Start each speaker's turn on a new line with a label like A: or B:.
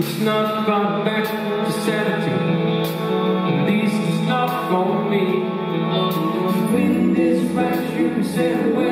A: It's not about back to At least it's not for me. The wind is you can away.